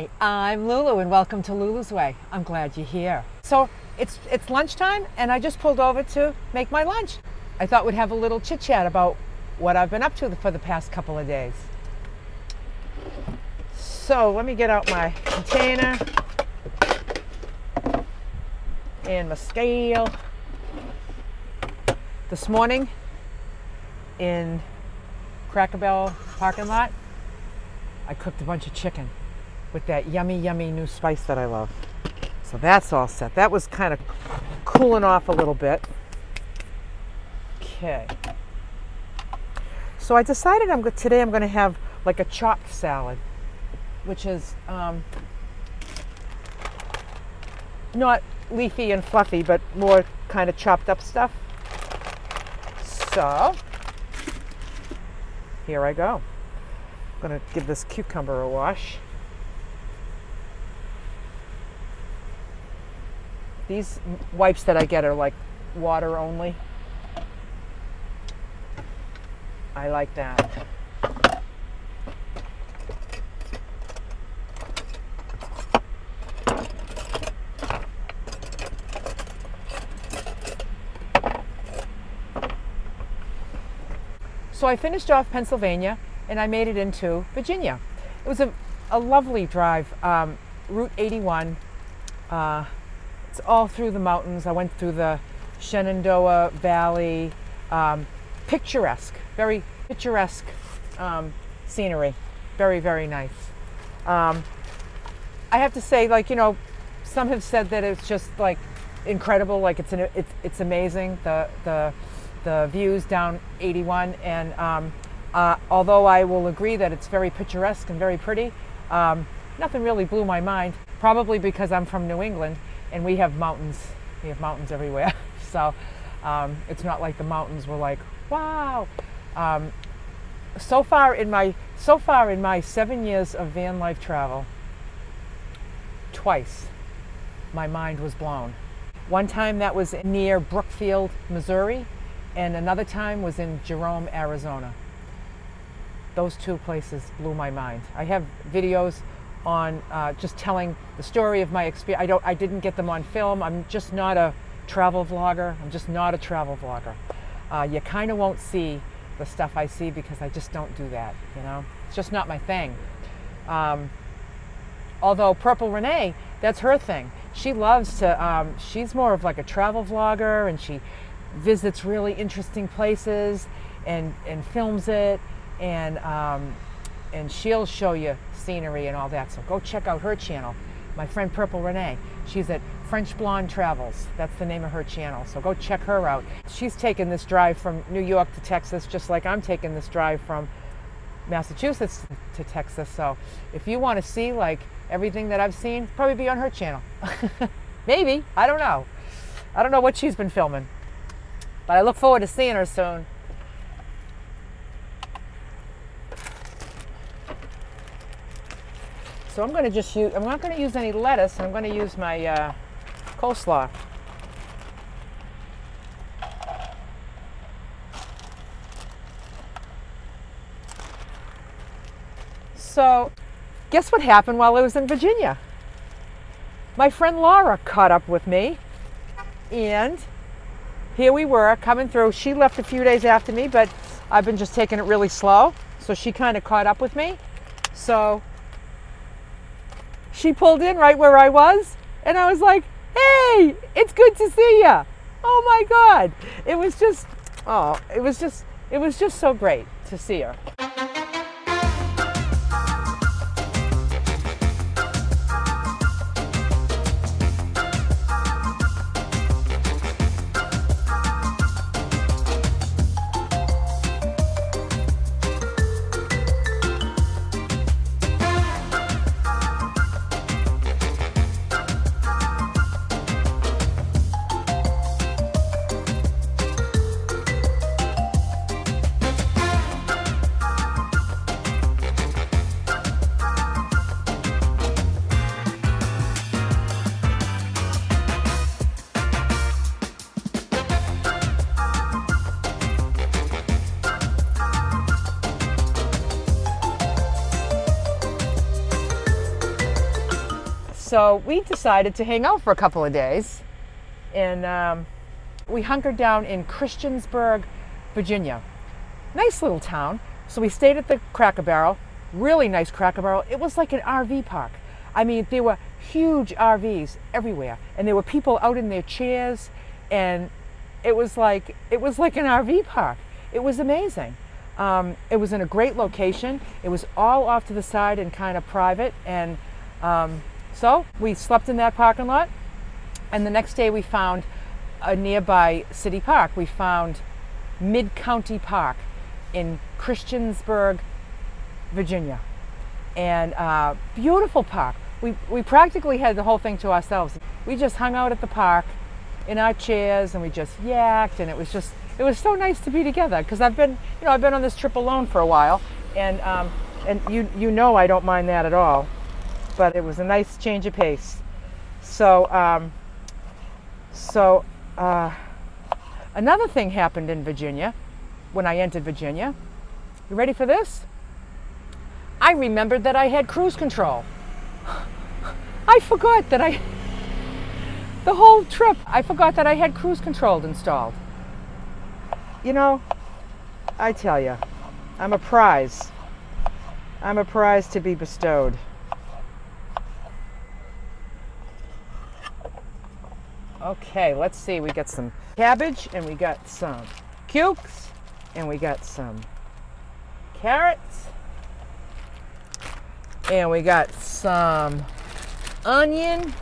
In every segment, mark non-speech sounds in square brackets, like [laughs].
Hi, I'm Lulu and welcome to Lulu's Way. I'm glad you're here. So it's it's lunchtime and I just pulled over to make my lunch. I thought we'd have a little chit chat about what I've been up to for the past couple of days. So let me get out my container and my scale. This morning in Cracker Barrel parking lot, I cooked a bunch of chicken with that yummy, yummy new spice that I love. So that's all set. That was kind of cooling off a little bit. Okay. So I decided I'm today I'm going to have like a chopped salad, which is um, not leafy and fluffy, but more kind of chopped up stuff. So here I go. I'm going to give this cucumber a wash. These wipes that I get are like water only. I like that. So I finished off Pennsylvania and I made it into Virginia. It was a, a lovely drive, um, Route 81. Uh, it's all through the mountains. I went through the Shenandoah Valley. Um, picturesque, very picturesque um, scenery. Very, very nice. Um, I have to say, like, you know, some have said that it's just like incredible, like it's, an, it's, it's amazing, the, the, the views down 81. And um, uh, although I will agree that it's very picturesque and very pretty, um, nothing really blew my mind, probably because I'm from New England and we have mountains. We have mountains everywhere. [laughs] so um, it's not like the mountains were like, wow. Um, so far in my so far in my seven years of van life travel, twice my mind was blown. One time that was near Brookfield, Missouri, and another time was in Jerome, Arizona. Those two places blew my mind. I have videos on uh, just telling the story of my experience. I don't, I didn't get them on film. I'm just not a travel vlogger. I'm just not a travel vlogger. Uh, you kind of won't see the stuff I see because I just don't do that. You know, it's just not my thing. Um, although Purple Renee, that's her thing. She loves to. Um, she's more of like a travel vlogger, and she visits really interesting places and and films it and um, and she'll show you scenery and all that. So go check out her channel. My friend Purple Renee. She's at French Blonde Travels. That's the name of her channel. So go check her out. She's taken this drive from New York to Texas, just like I'm taking this drive from Massachusetts to Texas. So if you want to see like everything that I've seen, probably be on her channel. [laughs] Maybe. I don't know. I don't know what she's been filming. But I look forward to seeing her soon. So I'm going to just use, I'm not going to use any lettuce, I'm going to use my uh, coleslaw. So, guess what happened while I was in Virginia? My friend Laura caught up with me, and here we were coming through. She left a few days after me, but I've been just taking it really slow. So she kind of caught up with me. So she pulled in right where I was, and I was like, hey, it's good to see you. Oh my God. It was just, oh, it was just, it was just so great to see her. So we decided to hang out for a couple of days. And um, we hunkered down in Christiansburg, Virginia. Nice little town. So we stayed at the Cracker Barrel, really nice Cracker Barrel. It was like an RV park. I mean, there were huge RVs everywhere, and there were people out in their chairs, and it was like it was like an RV park. It was amazing. Um, it was in a great location. It was all off to the side and kind of private, and um, so we slept in that parking lot. And the next day we found a nearby city park. We found Mid County Park in Christiansburg, Virginia, and uh, beautiful park. We, we practically had the whole thing to ourselves. We just hung out at the park in our chairs and we just yacked and it was just it was so nice to be together because I've been you know I've been on this trip alone for a while and um, and you you know I don't mind that at all but it was a nice change of pace so um, so uh, another thing happened in Virginia when I entered Virginia you ready for this I remembered that I had cruise control [laughs] I forgot that I the whole trip, I forgot that I had cruise control installed. You know, I tell you, I'm a prize. I'm a prize to be bestowed. Okay, let's see. We got some cabbage and we got some cukes and we got some carrots and we got some onion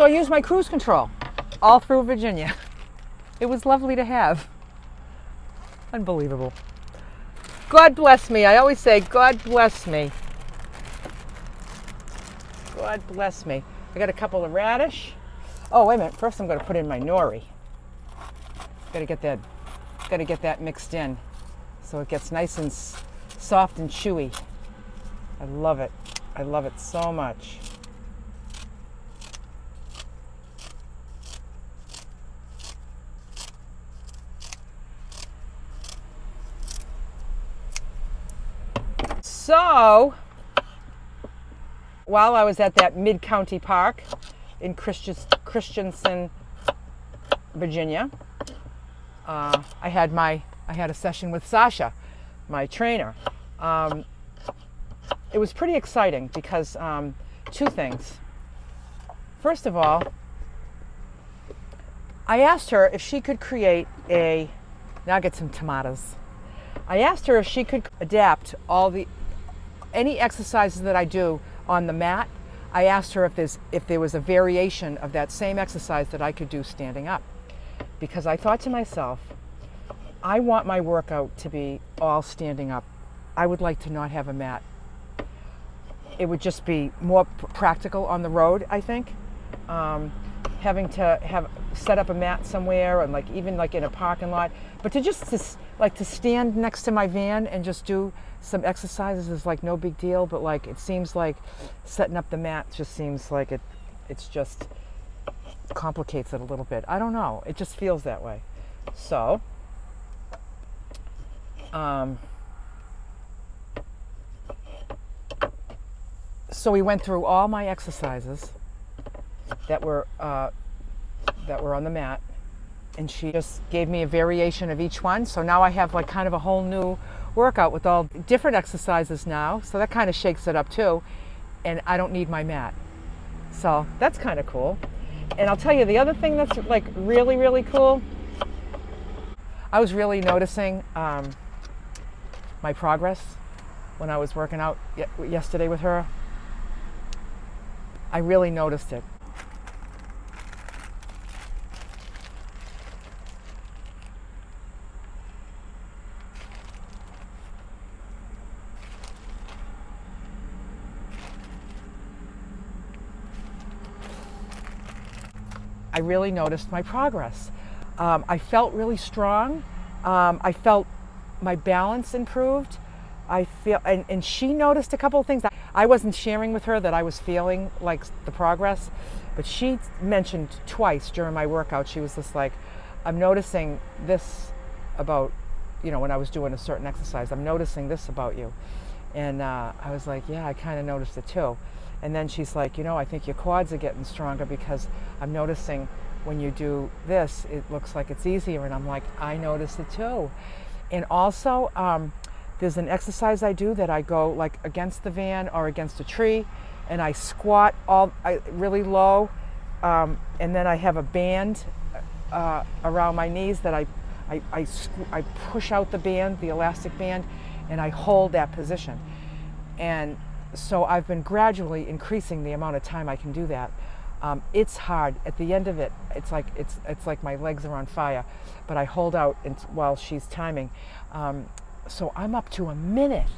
So I used my cruise control all through Virginia. It was lovely to have. Unbelievable. God bless me. I always say, God bless me. God bless me. I got a couple of radish. Oh, wait a minute. First I'm going to put in my nori. Got to get that got to get that mixed in so it gets nice and soft and chewy. I love it. I love it so much. So, while I was at that Mid County Park in Christianson, Virginia, uh, I had my I had a session with Sasha, my trainer. Um, it was pretty exciting because um, two things. First of all, I asked her if she could create a. Now get some tomatoes. I asked her if she could adapt all the any exercises that I do on the mat, I asked her if, there's, if there was a variation of that same exercise that I could do standing up. Because I thought to myself, I want my workout to be all standing up. I would like to not have a mat. It would just be more practical on the road, I think. Um, having to have set up a mat somewhere and like even like in a parking lot, but to just to, like to stand next to my van and just do some exercises is like no big deal, but like it seems like setting up the mat just seems like it it's just complicates it a little bit. I don't know. It just feels that way. So um, so we went through all my exercises that were uh, that were on the mat and she just gave me a variation of each one. So now i have like kind of a whole new workout with all different exercises now so that kind of shakes it up too and i don't need my mat. So that's kind of cool. And i'll tell you the other thing that's like really really cool i was really noticing um, my progress when i was working out yesterday with her. I really noticed it really noticed my progress. Um, I felt really strong. Um, I felt my balance improved. I feel, and, and she noticed a couple of things. I wasn't sharing with her that I was feeling like the progress, but she mentioned twice during my workout, she was just like, I'm noticing this about, you know, when I was doing a certain exercise, I'm noticing this about you. And uh, I was like, yeah, I kind of noticed it too. And then she's like, you know, I think your quads are getting stronger because I'm noticing when you do this, it looks like it's easier. And I'm like, I noticed it too. And also, um, there's an exercise I do that I go like against the van or against a tree, and I squat all I, really low, um, and then I have a band uh, around my knees that I, I, I, I push out the band, the elastic band, and I hold that position. And so I've been gradually increasing the amount of time I can do that. Um, it's hard. At the end of it, it's like it's it's like my legs are on fire, but I hold out while she's timing. Um, so I'm up to a minute.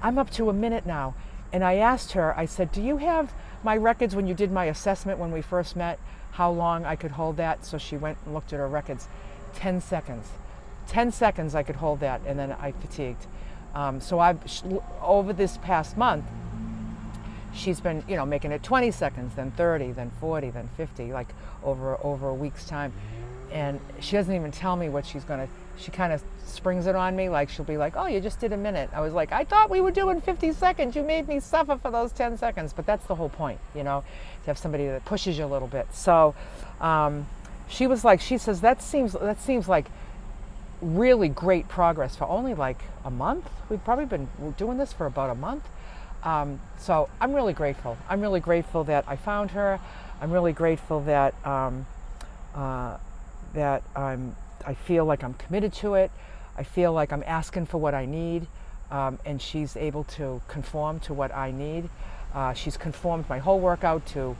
I'm up to a minute now, and I asked her. I said, "Do you have my records when you did my assessment when we first met? How long I could hold that?" So she went and looked at her records. Ten seconds. Ten seconds I could hold that, and then I fatigued. Um, so I've over this past month she's been you know making it 20 seconds then 30 then 40 then 50 like over over a week's time. And she doesn't even tell me what she's going to she kind of springs it on me like she'll be like oh you just did a minute. I was like i thought we were doing 50 seconds. You made me suffer for those 10 seconds. But that's the whole point you know to have somebody that pushes you a little bit. So um, she was like she says that seems that seems like really great progress for only like a month. We've probably been doing this for about a month um, so I'm really grateful. I'm really grateful that I found her. I'm really grateful that um, uh, that I'm. I feel like I'm committed to it. I feel like I'm asking for what I need, um, and she's able to conform to what I need. Uh, she's conformed my whole workout to.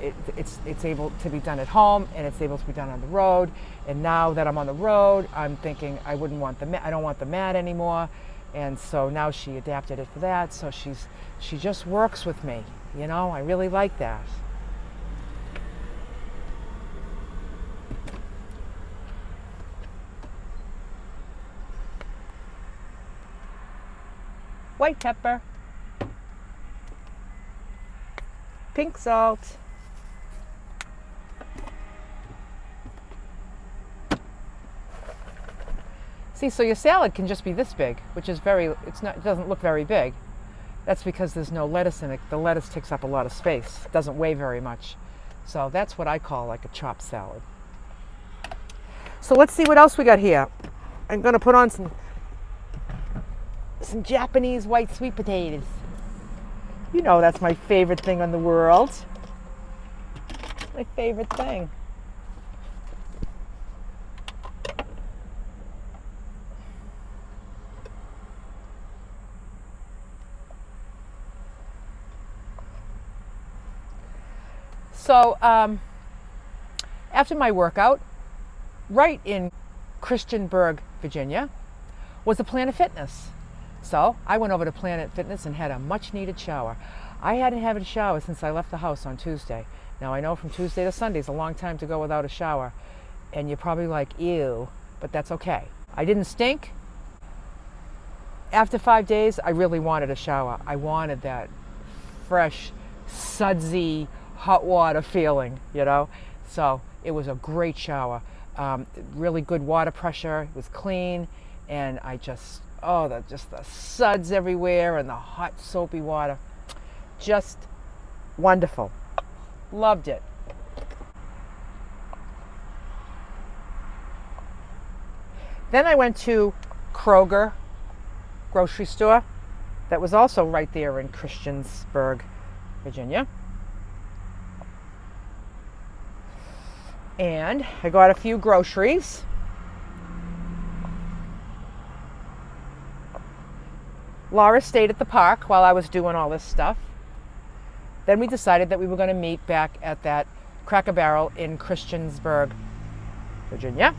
It, it's it's able to be done at home and it's able to be done on the road. And now that I'm on the road, I'm thinking I wouldn't want the. I don't want the mat anymore and so now she adapted it for that. So she's she just works with me you know? I really like that. White pepper. Pink salt See, so your salad can just be this big, which is very, it's not, it doesn't look very big. That's because there's no lettuce in it. The lettuce takes up a lot of space. It doesn't weigh very much. So that's what I call like a chopped salad. So let's see what else we got here. I'm gonna put on some some Japanese white sweet potatoes. You know that's my favorite thing in the world. My favorite thing. So um, after my workout, right in Christiansburg, Virginia, was a Planet Fitness. So I went over to Planet Fitness and had a much needed shower. I hadn't had a shower since I left the house on Tuesday. Now I know from Tuesday to Sunday is a long time to go without a shower, and you're probably like, ew, but that's okay. I didn't stink. After five days, I really wanted a shower. I wanted that fresh, sudsy, hot water feeling, you know. So it was a great shower. Um, really good water pressure. It was clean, and I just oh, the just the suds everywhere and the hot soapy water, just wonderful. Loved it. Then I went to Kroger grocery store that was also right there in Christiansburg, Virginia. And I got a few groceries. Laura stayed at the park while I was doing all this stuff. Then we decided that we were going to meet back at that Cracker Barrel in Christiansburg, Virginia.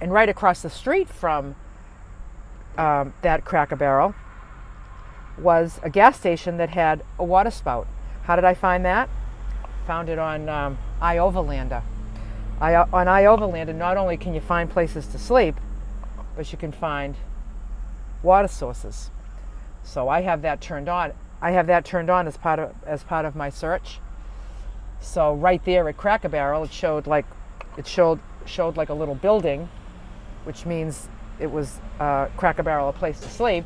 And right across the street from um, that Cracker Barrel was a gas station that had a water spout. How did I find that? Found it on um, iOverlander. I, on iOverlander, not only can you find places to sleep, but you can find water sources. So I have that turned on. I have that turned on as part of as part of my search. So right there at Cracker Barrel, it showed like it showed showed like a little building, which means it was uh, Cracker Barrel a place to sleep.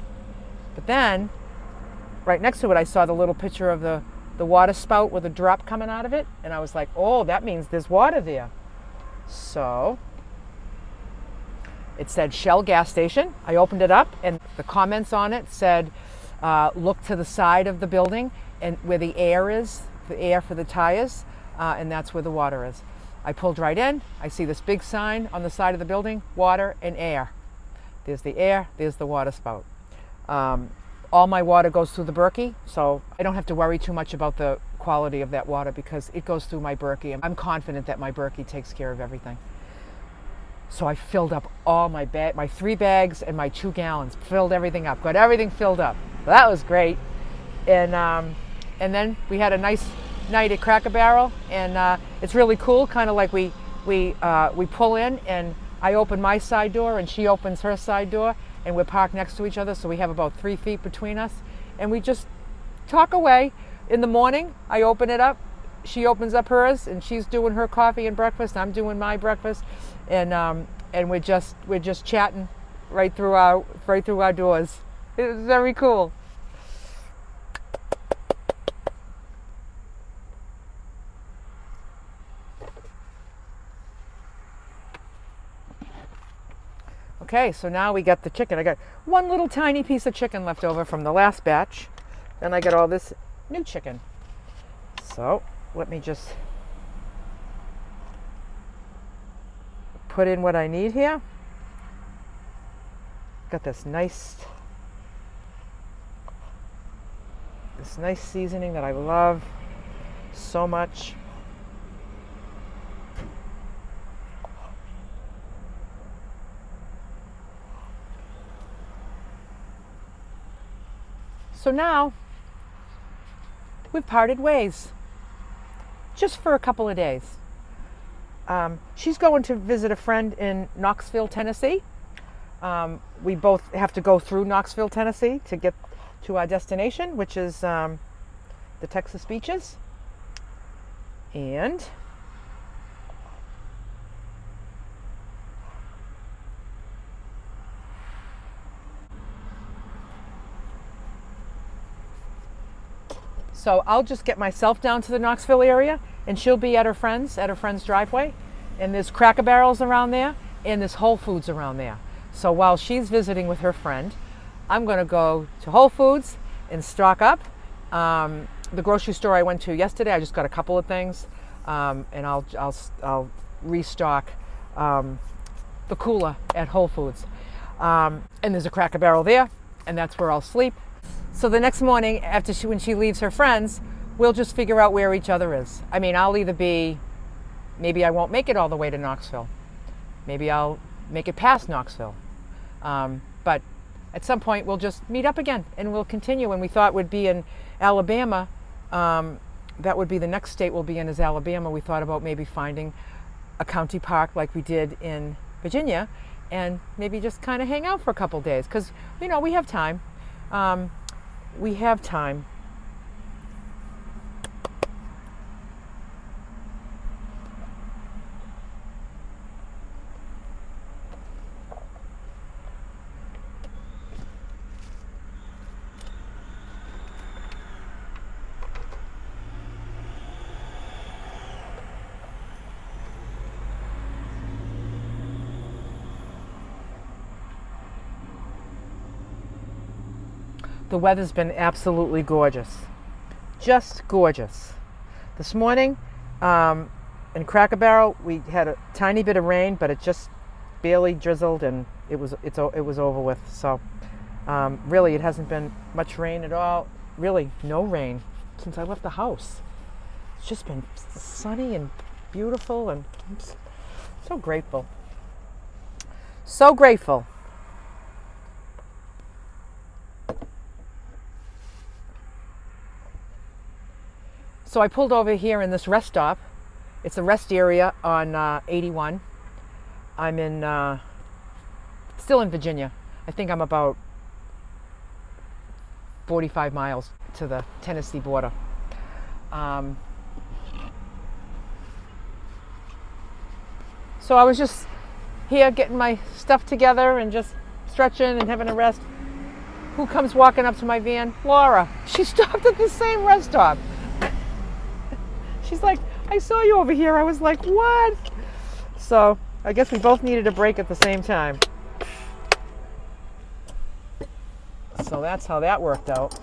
But then, right next to it, I saw the little picture of the the water spout with a drop coming out of it, and I was like, oh, that means there's water there. So it said Shell gas station. I opened it up, and the comments on it said, uh, look to the side of the building and where the air is, the air for the tires, uh, and that's where the water is. I pulled right in. I see this big sign on the side of the building water and air. There's the air, there's the water spout. Um, all my water goes through the Berkey, so I don't have to worry too much about the quality of that water because it goes through my Berkey. I'm confident that my Berkey takes care of everything. So I filled up all my bag, my three bags and my two gallons, filled everything up, got everything filled up. Well, that was great. And um, and then we had a nice night at Cracker Barrel, and uh, it's really cool. Kind of like we we uh, we pull in, and I open my side door, and she opens her side door, and we're parked next to each other, so we have about three feet between us, and we just talk away. In the morning, I open it up, she opens up hers, and she's doing her coffee and breakfast. I'm doing my breakfast, and um, and we're just we're just chatting right through our right through our doors. It was very cool. Okay, so now we got the chicken. I got one little tiny piece of chicken left over from the last batch. Then I got all this new chicken. So let me just put in what I need here. Got this nice, this nice seasoning that I love so much. So now we've parted ways just for a couple of days. Um, she's going to visit a friend in Knoxville, Tennessee. Um, we both have to go through Knoxville, Tennessee to get to our destination, which is um, the Texas beaches. And So I'll just get myself down to the Knoxville area and she'll be at her friend's, at her friend's driveway. And there's Cracker Barrels around there and there's Whole Foods around there. So while she's visiting with her friend, I'm going to go to Whole Foods and stock up. Um, the grocery store I went to yesterday, I just got a couple of things, um, and I'll, I'll, I'll restock um, the cooler at Whole Foods. Um, and there's a Cracker Barrel there, and that's where I'll sleep. So the next morning, after she, when she leaves her friends, we'll just figure out where each other is. I mean, I'll either be, maybe I won't make it all the way to Knoxville. Maybe I'll make it past Knoxville. Um, but at some point, we'll just meet up again and we'll continue. And we thought would be in Alabama. Um, that would be the next state we'll be in is Alabama. We thought about maybe finding a county park like we did in Virginia and maybe just kind of hang out for a couple days because, you know, we have time. Um, we have time. The weather's been absolutely gorgeous. Just gorgeous. This morning um, in Cracker Barrel, we had a tiny bit of rain, but it just barely drizzled and it was, it's, it was over with. So um, really, it hasn't been much rain at all. Really, no rain since I left the house. It's just been sunny and beautiful and I'm so grateful. So grateful. So I pulled over here in this rest stop. It's a rest area on uh, 81. I'm in, uh, still in Virginia. I think I'm about 45 miles to the Tennessee border. Um, so I was just here getting my stuff together and just stretching and having a rest. Who comes walking up to my van? Laura. She stopped at the same rest stop. She's like, I saw you over here. I was like, what? So I guess we both needed a break at the same time. So that's how that worked out.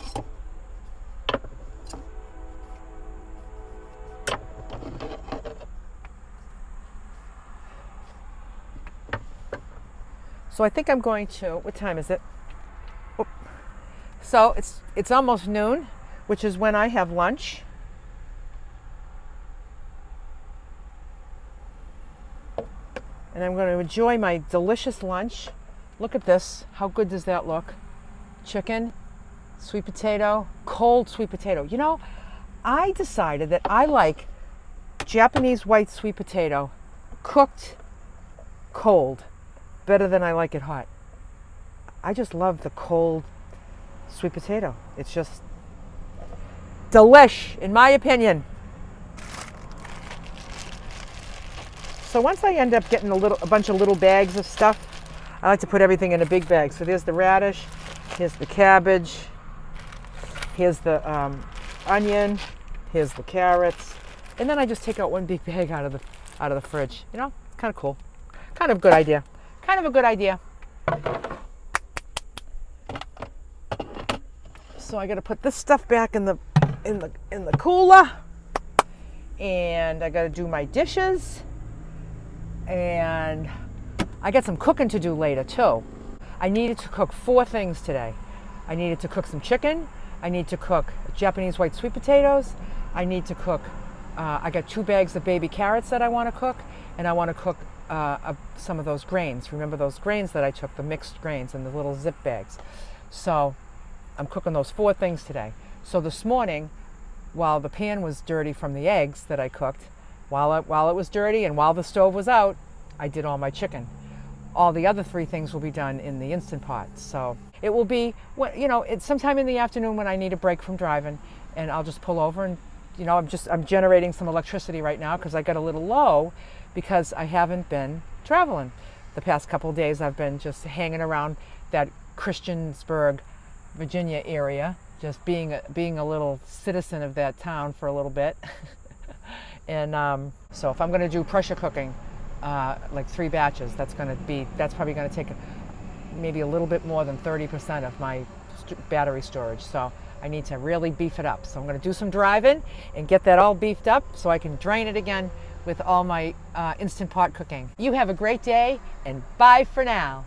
So I think I'm going to, what time is it? Oh. So it's, it's almost noon, which is when I have lunch. And I'm going to enjoy my delicious lunch. Look at this. How good does that look? Chicken, sweet potato, cold sweet potato. You know, I decided that I like Japanese white sweet potato cooked cold better than I like it hot. I just love the cold sweet potato. It's just delish, in my opinion. So once I end up getting a little, a bunch of little bags of stuff, I like to put everything in a big bag. So there's the radish, here's the cabbage, here's the um, onion, here's the carrots, and then I just take out one big [laughs] bag out of the out of the fridge. You know, kind of cool, kind of good idea kind of a good idea. So I got to put this stuff back in the in the in the cooler, and I got to do my dishes, and I got some cooking to do later too. I needed to cook four things today. I needed to cook some chicken. I need to cook Japanese white sweet potatoes. I need to cook. Uh, I got two bags of baby carrots that I want to cook, and I want to cook uh, some of those grains. Remember those grains that I took, the mixed grains in the little zip bags. So I'm cooking those four things today. So this morning, while the pan was dirty from the eggs that I cooked, while it, while it was dirty and while the stove was out, I did all my chicken. All the other three things will be done in the Instant Pot. So it will be, you know, it's sometime in the afternoon when I need a break from driving, and I'll just pull over and, you know, I'm just I'm generating some electricity right now because I got a little low, because I haven't been traveling. The past couple days I've been just hanging around that Christiansburg, Virginia area, just being a, being a little citizen of that town for a little bit. [laughs] and um, so if I'm going to do pressure cooking, uh, like three batches, that's going to be that's probably going to take maybe a little bit more than 30% of my st- battery storage. So I need to really beef it up. So I'm going to do some driving and get that all beefed up so I can drain it again with all my uh, Instant Pot cooking. You have a great day and bye for now.